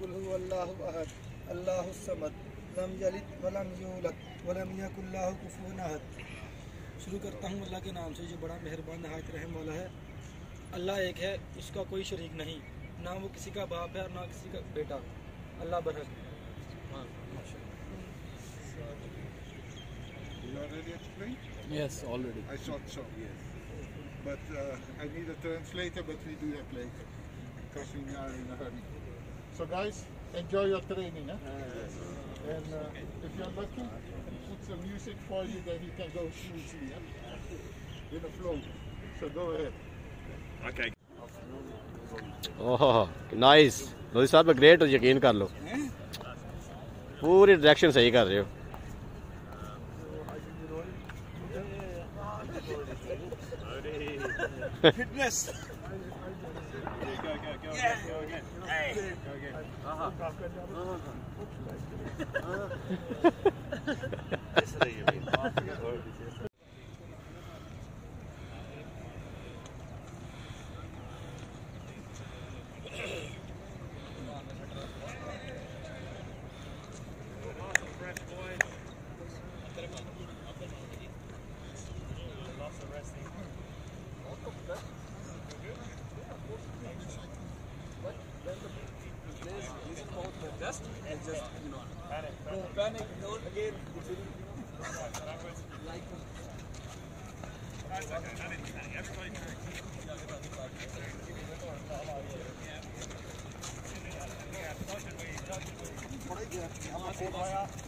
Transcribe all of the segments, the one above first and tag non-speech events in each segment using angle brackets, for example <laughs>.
قل هو الله احد الله الصمد لم يلد ولم يولد ولم يكن له كفوا احد شروع کرتا ہوں اللہ کے نام سے جو بڑا مہربان نہایت رحم والا ہے اللہ ایک ہے اس کا کوئی شریک نہیں نہ وہ کسی کا باپ ہے اور نہ کسی کا بیٹا اللہ برحق ہاں Yes, already. I thought so, yes. But uh, I need a translator, but we do that later. Because we are in a hurry. So, guys, enjoy your training. Huh? And uh, if you're lucky, put some music for you, then you can go smoothly huh? in a flow. So, go ahead. Okay. Oh nice Lodhi साहब great यकीन कर लो पूरी direction सही कर रहे हो fitness but but Close Just and just, you know, panic, panic. no panic, no, again, it's really, you know, like, Everybody yeah.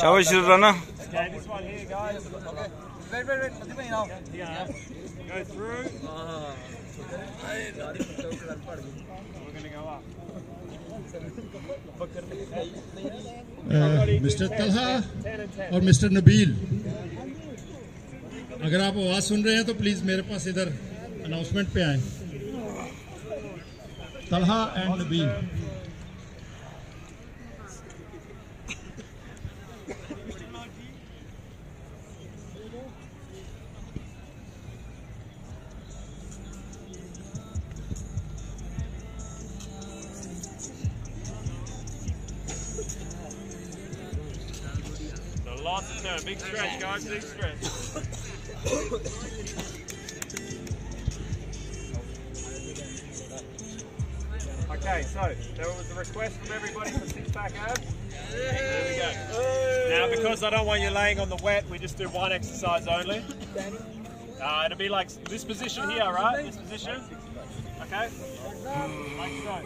شاباش Rana? Mister Talha اور مسٹر نبیل، اگر آپ آواز سن رہے ہیں تو پلیز میرے پاس ادھر तो प्लीज़ मेरे पास इधर अनाउंसमेंट पे आए Talha and Nabeel So lots of turn. Big stretch, guys. Big stretch. <laughs> Okay, so there was a request from everybody for six pack abs. There we go. Now, because I don't want you laying on the wet, we just do one exercise only. Uh, it'll be like this position here, right? This position. Okay? Like so.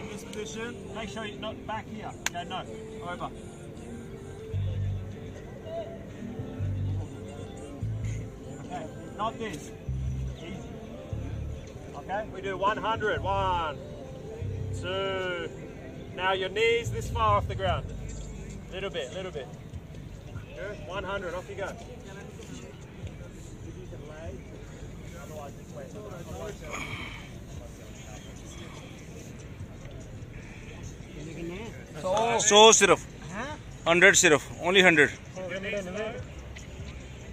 In this position, make sure you're not back here. Okay, no. Over. Okay, not this. Easy. Okay, we do 100. One, two. Now your knees this far off the ground. Little bit, little bit. Good. 100. Off you go. सौ सिर्फ hundred सिर्फ only hundred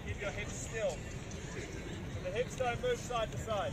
Keep your hips still. So the hips don't move side to side.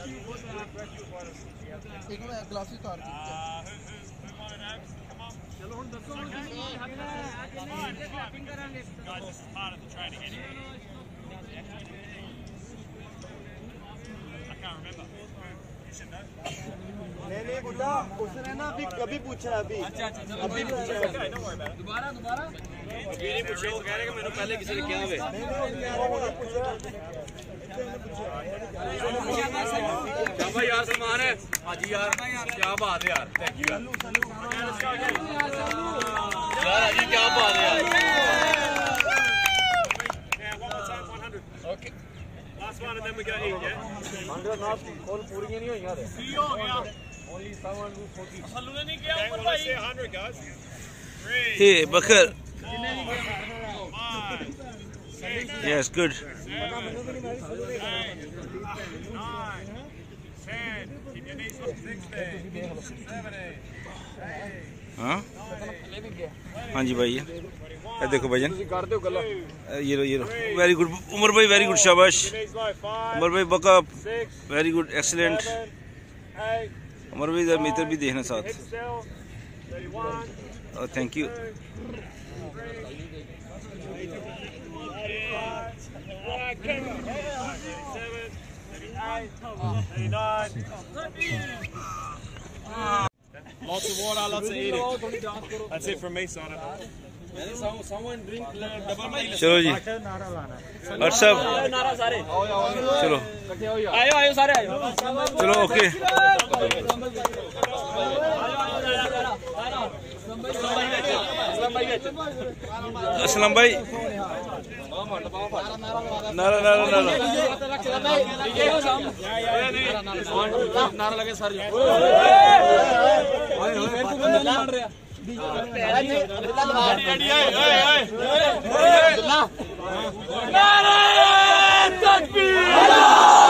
and then finish. ਗਲਾਸੀ ਤਾਰ Uh, who, who, who wanted abs? Come on. Guys, this is part of the training anyway. I can't remember. نہیں نہیں بلا اس نے نا ابھی کبھی پوچھا ابھی۔ اچھا اچھا, اچھا، ابھی پوچھا دوبارہ دوبارہ۔ ابھی نہیں پوچھا وہ کہہ رہے کہ میں نے پہلے کسی نے کیا ہوئے۔ شابہ یار سلمان ہے۔ حاجی یار کیا بات ہے یار۔ تھینک یو یار۔ کیا بات ہے یار۔ one and then we're eat, yeah? not, all Only someone Hey, Bakar. Yes, good. Seven, eight, nine, ten. Keep your knees ہاں؟, ہاں؟ جی بھائی، یہ دیکھو بھائی جان۔ یہ رو یہ رو ویری گڈ عمر بھائی ویری گڈ شاباش۔ عمر بھائی buck up very good excellent Umar بھائی، ذرا میتر بھی دیکھنا ساتھ۔ oh, thank you Thirty-one. Thank you Lots of water, lots of eating. That's it from me, Sonnet. चलो जी और सब चलो आयो आयो सारे आयो चलो ओके असलम भाई नारा नारा नारा नारा लगे सर ਓਏ ਓਏ ਮੇਰੇ ਕੋਲ ਬੰਦਾ ਨਹੀਂ ਬਣ ਰਿਹਾ ਨਾਰੇ ਤਕਬੀਰ ਅੱਲਾਹ